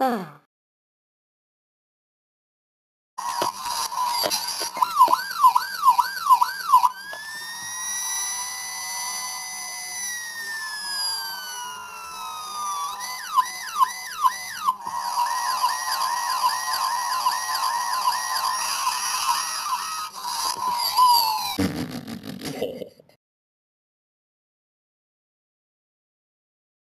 Ah.